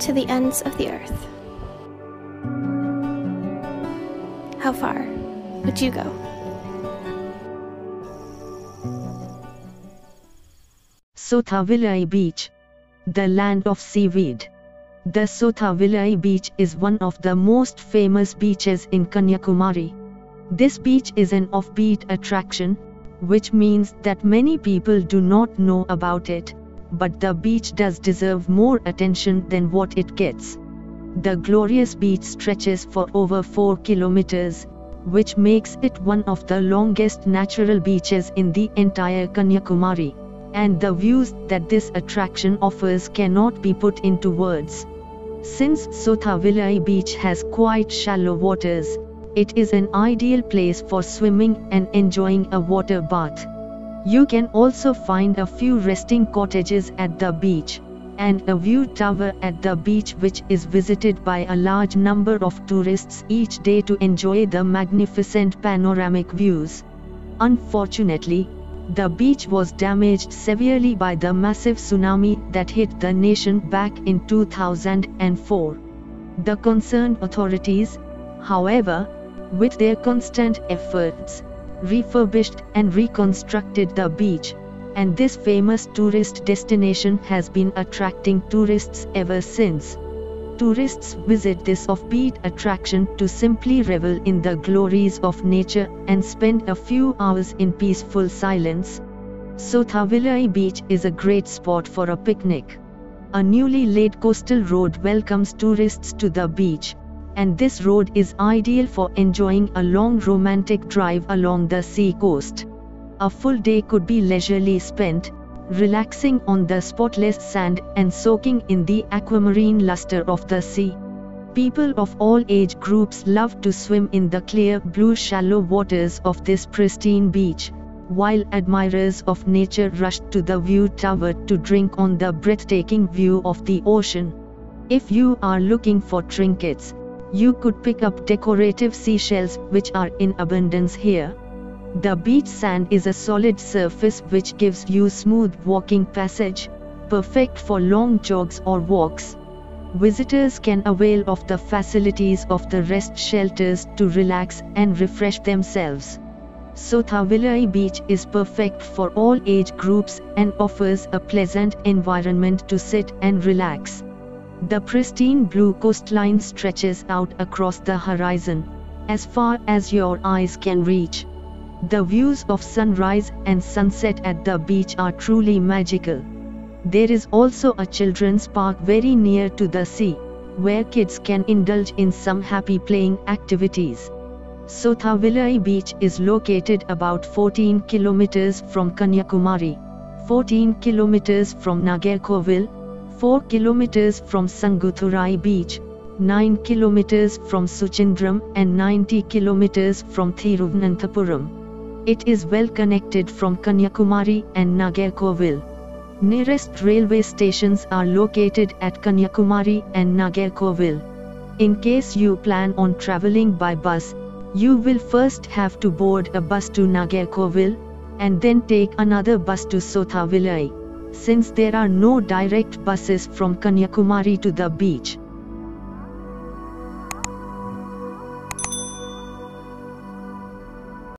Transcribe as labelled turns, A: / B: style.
A: to the ends of the earth. How far would you go?
B: Sothavilai Beach, the land of seaweed. The Sothavilai Beach is one of the most famous beaches in Kanyakumari. This beach is an offbeat attraction, which means that many people do not know about it, but the beach does deserve more attention than what it gets. The glorious beach stretches for over 4 kilometers, which makes it one of the longest natural beaches in the entire Kanyakumari. And the views that this attraction offers cannot be put into words. Since Sothavilai beach has quite shallow waters, it is an ideal place for swimming and enjoying a water bath. You can also find a few resting cottages at the beach, and a view tower at the beach which is visited by a large number of tourists each day to enjoy the magnificent panoramic views. Unfortunately, the beach was damaged severely by the massive tsunami that hit the nation back in 2004. The concerned authorities, however, with their constant efforts, refurbished and reconstructed the beach, and this famous tourist destination has been attracting tourists ever since. Tourists visit this offbeat attraction to simply revel in the glories of nature and spend a few hours in peaceful silence. Sothavilai Beach is a great spot for a picnic. A newly laid coastal road welcomes tourists to the beach, and this road is ideal for enjoying a long romantic drive along the sea coast. A full day could be leisurely spent, relaxing on the spotless sand and soaking in the aquamarine luster of the sea. People of all age groups love to swim in the clear blue shallow waters of this pristine beach, while admirers of nature rush to the view tower to drink on the breathtaking view of the ocean. If you are looking for trinkets, you could pick up decorative seashells which are in abundance here. The beach sand is a solid surface which gives you smooth walking passage, perfect for long jogs or walks. Visitors can avail of the facilities of the rest shelters to relax and refresh themselves. Sothavilai Beach is perfect for all age groups and offers a pleasant environment to sit and relax. The pristine blue coastline stretches out across the horizon, as far as your eyes can reach. The views of sunrise and sunset at the beach are truly magical. There is also a children's park very near to the sea, where kids can indulge in some happy playing activities. Sothavilai Beach is located about 14 kilometers from Kanyakumari, 14 kilometers from Nagercoil, 4 kilometers from Sanguthurai beach, 9 kilometers from Suchindram and 90 kilometers from Thiruvananthapuram. It is well connected from Kanyakumari and Nagercoil. Nearest railway stations are located at Kanyakumari and Nagercoil. In case you plan on traveling by bus, you will first have to board a bus to Nagercoil, and then take another bus to Sothavilai since there are no direct buses from Kanyakumari to the beach.